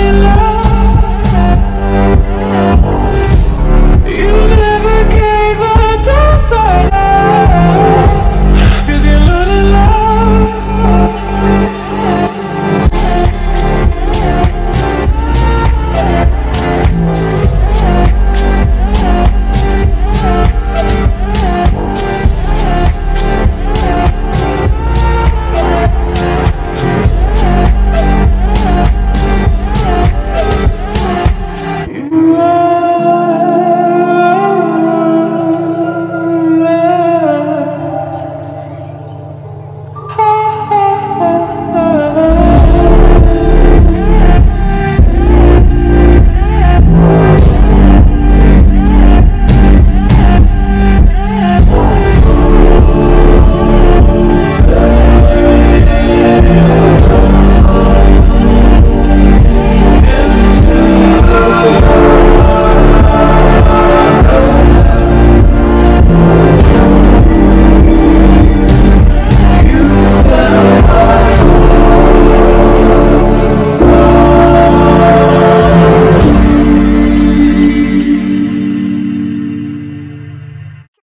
in love.